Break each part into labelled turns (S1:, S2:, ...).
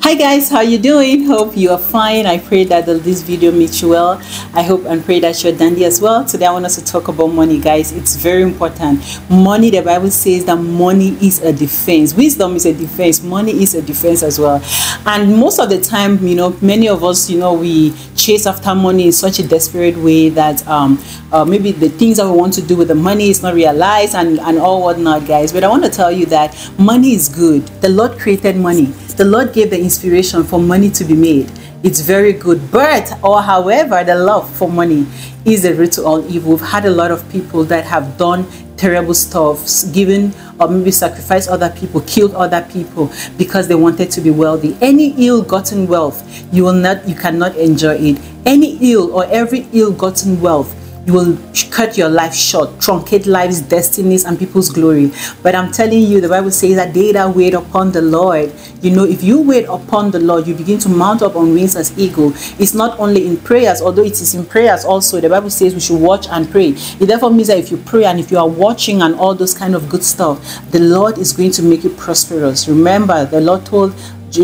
S1: hi guys how you doing? Hope you are fine. I pray that this video meets you well. I hope and pray that you're dandy as well. Today i want us to talk about money guys. It's very important. Money the bible says that money is a defense. Wisdom is a defense. Money is a defense as well. And most of the time you know many of us you know we chase after money in such a desperate way that um uh, maybe the things that we want to do with the money is not realized and and all whatnot guys. But i want to tell you that money is good. The lord created money the Lord gave the inspiration for money to be made. It's very good. But, or however, the love for money is the root to all evil. We've had a lot of people that have done terrible stuff, given or maybe sacrificed other people, killed other people because they wanted to be wealthy. Any ill-gotten wealth, you will not, you cannot enjoy it. Any ill or every ill-gotten wealth you will cut your life short, truncate lives, destinies, and people's glory. But I'm telling you, the Bible says that they that wait upon the Lord, you know, if you wait upon the Lord, you begin to mount up on wings as eagle. It's not only in prayers, although it is in prayers also. The Bible says we should watch and pray. It therefore means that if you pray and if you are watching and all those kind of good stuff, the Lord is going to make you prosperous. Remember, the Lord told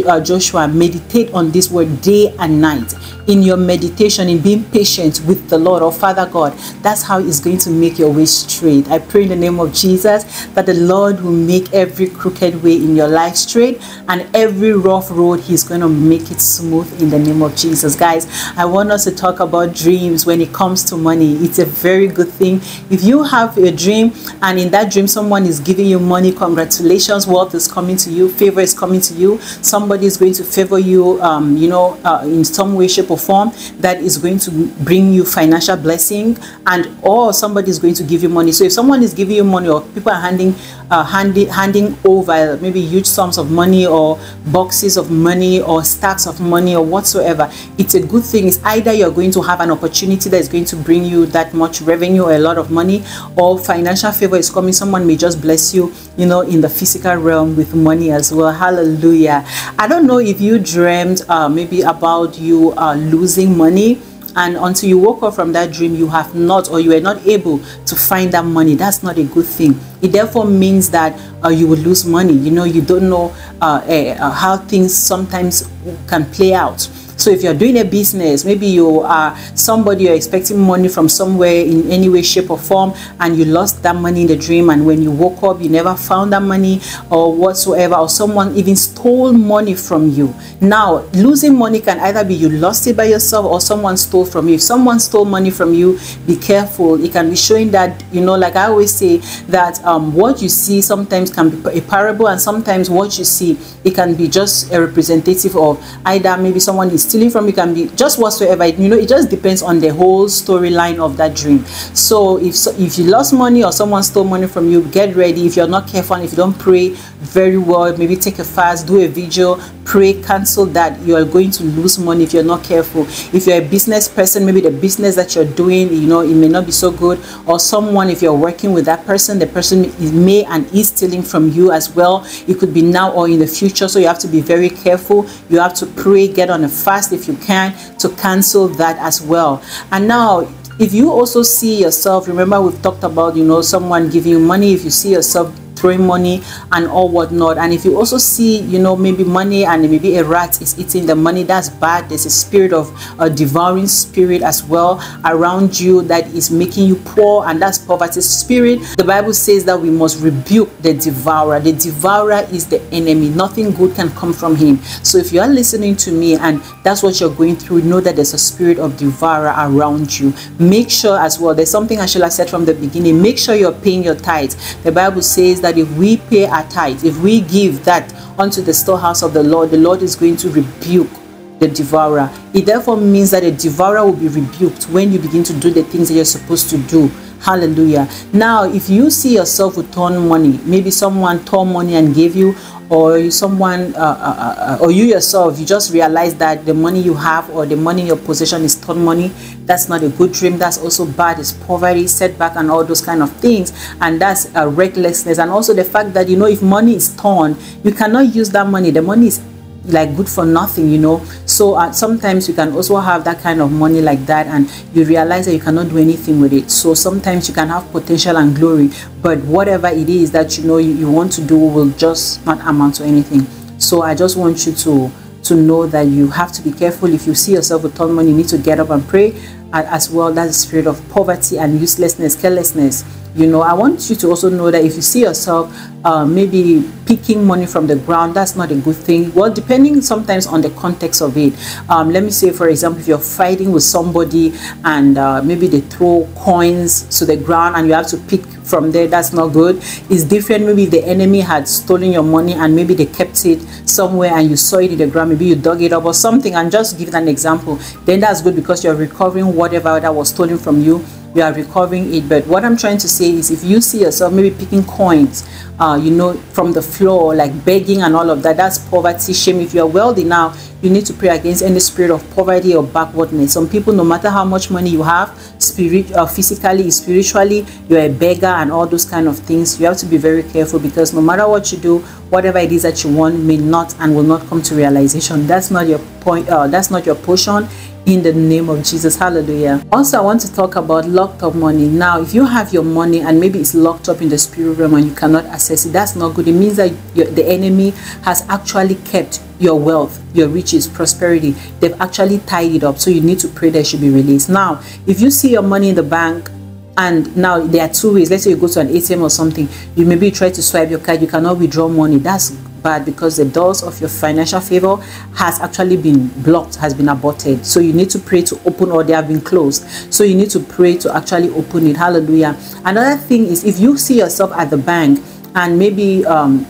S1: uh, Joshua, meditate on this word day and night. In your meditation, in being patient with the Lord or Father God, that's how He's going to make your way straight. I pray in the name of Jesus that the Lord will make every crooked way in your life straight and every rough road, He's going to make it smooth in the name of Jesus. Guys, I want us to talk about dreams when it comes to money. It's a very good thing. If you have a dream and in that dream someone is giving you money, congratulations, wealth is coming to you, favor is coming to you. Somebody is going to favor you, um, you know, uh, in some way, shape, or form that is going to bring you financial blessing, and or somebody is going to give you money. So if someone is giving you money, or people are handing, uh, handing, handing over maybe huge sums of money, or boxes of money, or stacks of money, or whatsoever, it's a good thing. It's either you're going to have an opportunity that is going to bring you that much revenue or a lot of money, or financial favor is coming. Someone may just bless you, you know, in the physical realm with money as well. Hallelujah. I don't know if you dreamed uh, maybe about you uh, losing money and until you woke up from that dream you have not or you are not able to find that money. That's not a good thing. It therefore means that uh, you will lose money. You know you don't know uh, uh, how things sometimes can play out so if you're doing a business, maybe you are somebody you're expecting money from somewhere in any way, shape, or form, and you lost that money in the dream, and when you woke up, you never found that money or whatsoever, or someone even stole money from you. Now, losing money can either be you lost it by yourself or someone stole from you. If someone stole money from you, be careful. It can be showing that, you know, like I always say, that um, what you see sometimes can be a parable, and sometimes what you see, it can be just a representative of either maybe someone is stealing from you can be just whatsoever. You know it just depends on the whole storyline of that dream. So if so, if you lost money or someone stole money from you get ready. If you're not careful and if you don't pray very well maybe take a fast do a vigil pray cancel that. You are going to lose money if you're not careful. If you're a business person maybe the business that you're doing you know it may not be so good. Or someone if you're working with that person the person may and is stealing from you as well. It could be now or in the future. So you have to be very careful. You have to pray get on a fast if you can to cancel that as well. And now if you also see yourself remember we've talked about you know someone giving you money if you see yourself throwing money and all whatnot. And if you also see you know maybe money and maybe a rat is eating the money that's bad. There's a spirit of a devouring spirit as well around you that is making you poor and that's poverty spirit. The bible says that we must rebuke the devourer. The devourer is the enemy. Nothing good can come from him. So if you are listening to me and that's what you're going through know that there's a spirit of devourer around you. Make sure as well there's something i should have said from the beginning. Make sure you're paying your tithes. The bible says that that if we pay our tithe, if we give that unto the storehouse of the Lord, the Lord is going to rebuke the devourer. It therefore means that the devourer will be rebuked when you begin to do the things that you're supposed to do. Hallelujah. Now, if you see yourself with torn money, maybe someone tore money and gave you, or someone uh, uh, uh, or you yourself you just realize that the money you have or the money in your possession is torn money that's not a good dream that's also bad it's poverty setback and all those kind of things and that's uh, recklessness and also the fact that you know if money is torn you cannot use that money the money is like good for nothing you know so uh, sometimes you can also have that kind of money like that and you realize that you cannot do anything with it so sometimes you can have potential and glory but whatever it is that you know you, you want to do will just not amount to anything so i just want you to to know that you have to be careful. If you see yourself with ton money, you need to get up and pray. As well, that's the spirit of poverty and uselessness, carelessness. You know i want you to also know that if you see yourself uh, maybe picking money from the ground that's not a good thing. Well depending sometimes on the context of it. Um, let me say for example if you're fighting with somebody and uh, maybe they throw coins to the ground and you have to pick from there that's not good. It's different maybe the enemy had stolen your money and maybe they kept it somewhere and you saw it in the ground maybe you dug it up or something and just give an example then that's good because you're recovering whatever that was stolen from you you are recovering it. But what i'm trying to say is if you see yourself maybe picking coins uh, you know from the floor like begging and all of that that's poverty shame. If you're wealthy now you need to pray against any spirit of poverty or backwardness. Some people no matter how much money you have spirit uh, physically spiritually you're a beggar and all those kind of things you have to be very careful because no matter what you do whatever it is that you want may not and will not come to realization. That's not your point uh, that's not your portion in the name of Jesus. Hallelujah. Also, I want to talk about locked up money. Now, if you have your money and maybe it's locked up in the spirit realm and you cannot access it, that's not good. It means that the enemy has actually kept your wealth, your riches, prosperity. They've actually tied it up. So you need to pray that it should be released. Now, if you see your money in the bank and now there are two ways let's say you go to an atm or something you maybe try to swipe your card you cannot withdraw money that's bad because the doors of your financial favor has actually been blocked has been aborted. So you need to pray to open or they have been closed. So you need to pray to actually open it. Hallelujah. Another thing is if you see yourself at the bank and maybe um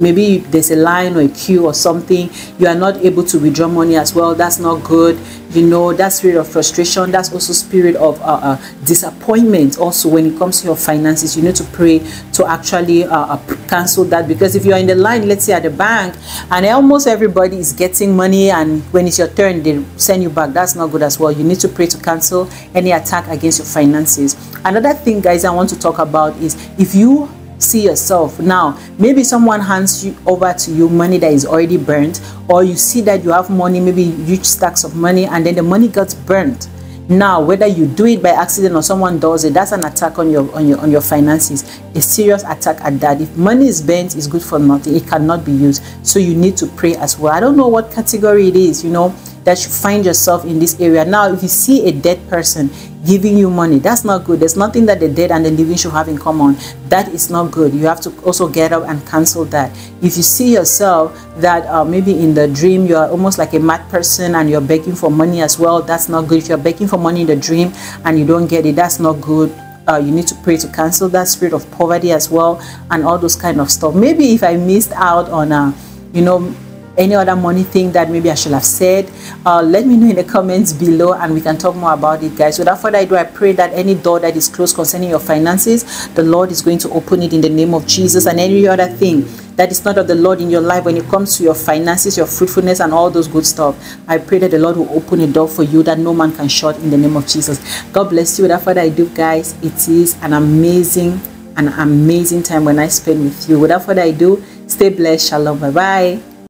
S1: maybe there's a line or a queue or something you are not able to withdraw money as well that's not good you know that spirit of frustration that's also spirit of uh, uh, disappointment also when it comes to your finances. You need to pray to actually uh, uh cancel that because if you're in the line let's say at the bank and almost everybody is getting money and when it's your turn they send you back that's not good as well. You need to pray to cancel any attack against your finances. Another thing guys i want to talk about is if you see yourself. Now maybe someone hands you over to you money that is already burnt or you see that you have money maybe huge stacks of money and then the money gets burnt. Now whether you do it by accident or someone does it that's an attack on your on your on your finances. A serious attack at that. If money is burnt it's good for nothing. It cannot be used. So you need to pray as well. I don't know what category it is you know that you find yourself in this area. Now, if you see a dead person giving you money, that's not good. There's nothing that the dead and the living should have in common. That is not good. You have to also get up and cancel that. If you see yourself that uh, maybe in the dream you are almost like a mad person and you're begging for money as well, that's not good. If you're begging for money in the dream and you don't get it, that's not good. Uh, you need to pray to cancel that spirit of poverty as well and all those kind of stuff. Maybe if I missed out on a, you know, any other money thing that maybe I should have said, uh, let me know in the comments below and we can talk more about it, guys. Without further ado, I pray that any door that is closed concerning your finances, the Lord is going to open it in the name of Jesus and any other thing that is not of the Lord in your life when it comes to your finances, your fruitfulness, and all those good stuff. I pray that the Lord will open a door for you that no man can shut in the name of Jesus. God bless you. Without further ado, guys, it is an amazing, an amazing time when I spend with you. Without further ado, stay blessed. Shalom. Bye bye.